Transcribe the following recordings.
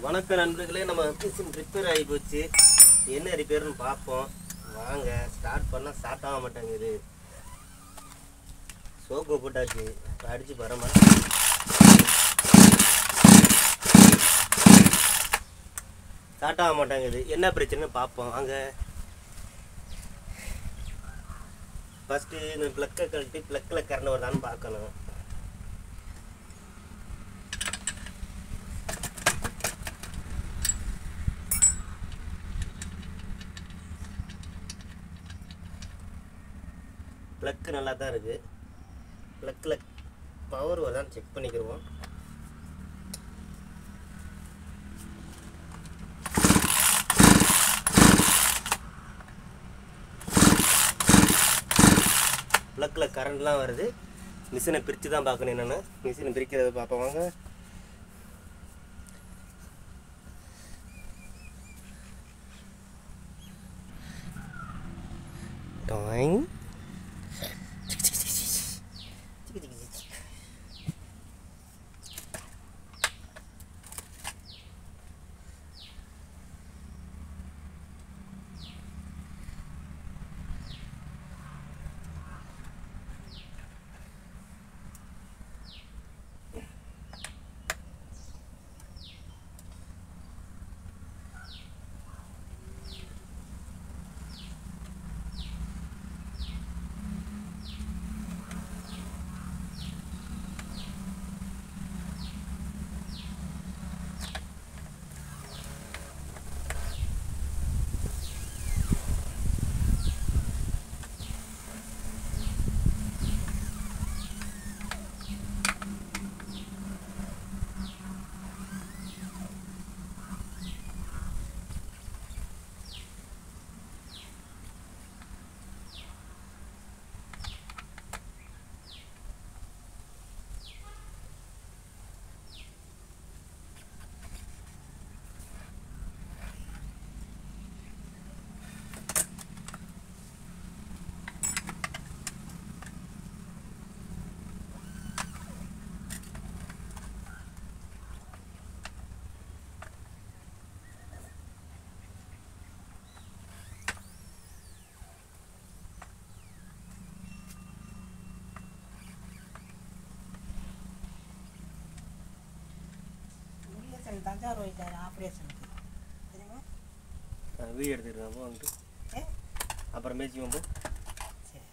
வணக்கம் நண்பர்களே நம்ம மிஷின் ரிப்பேர் ஆகி போச்சு என்ன ரிப்பேர்னு பார்ப்போம். வாங்க ஸ்டார்ட் பண்ணால் ஸ்டார்ட் ஆக மாட்டேங்குது. சோப்பு போட்டாச்சு. அடித்து பரமா ஸ்டார்ட் ஆக மாட்டேங்குது. என்ன பிரச்சனைன்னு பார்ப்போம். வாங்க. ஃபஸ்ட்டு இந்த ப்ளக்கை கழட்டி ப்ளக்கில் கரண்ட் வருதான்னு பார்க்கணும். ப்ளக்கு நல்லா தான் இருக்குது ப்ளக்கில் பவர் வருதான்னு செக் பண்ணிக்கிடுவோம் ப்ளக்கில் கரண்ட்லாம் வருது. மிஷினை பிரித்து தான் பார்க்கணும் என்னென்னு. மிஷினை பிரிக்கிறத பார்ப்போம். வாங்க. டாயிங் முருகேசன் தஞ்சாவூர் போயிட்டாரு ஆப்ரேஷனுக்கு வீடியோ எடுத்துக்கிறேன் அப்போ வந்துட்டு. அப்புறம் வந்து சரி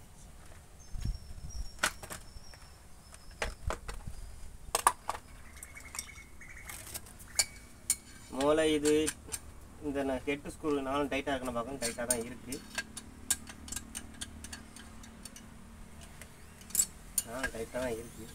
முதல்ல இது இந்த நான் ஹெட் ஸ்க்ரூ நானும் டைட்டாக இருக்கணும் பார்க்கணும். டைட்டாக தான் இருக்குது நானும் டைட்டாக தான் இருக்குது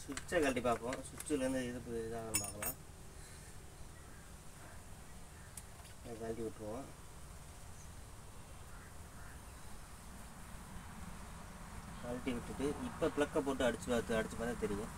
சுவிட்சை கழட்டி பார்ப்போம். சுவிட்சிலேருந்து இது இதாக பார்க்கலாம். கழட்டி விட்டுருவோம். கழட்டி விட்டுட்டு இப்போ ப்ளக்கை போட்டு அடிச்சு பார்த்து அடிச்சு பார்த்தா தெரியும்.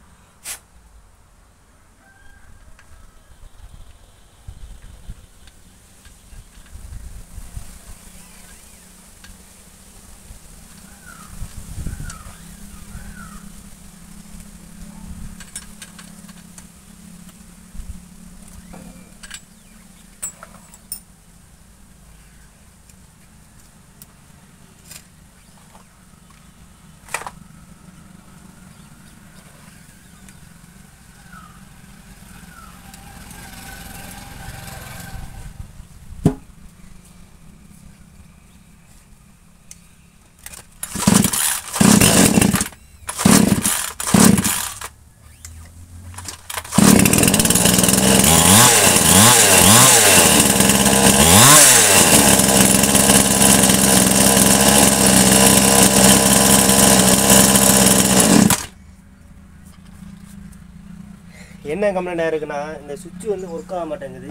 என்ன கம்ப்ளைண்ட் இருக்குன்னா இந்த சுவிட்ச் வந்து ஒர்க் ஆக மாட்டேங்குது.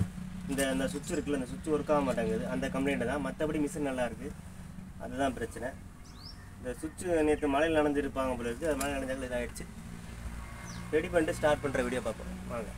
இந்த அந்த சுவிட்ச் இருக்குல்ல அந்த சுவிட்ச் ஒர்க் ஆக மாட்டேங்குது. அந்த கம்ப்ளைண்ட்டு தான். மற்றபடி மிஷின் நல்லா இருக்குது அதுதான் பிரச்சனை. இந்த சுவிட்ச் நேற்று மழையில் நனைஞ்சிருப்பாங்க போல இருக்குது அது மழை நனைஞ்சாலும் இதாகிடுச்சு ரெடி பண்ணிட்டு ஸ்டார்ட் பண்ணுற வீடியோ பார்ப்போம். வாங்க.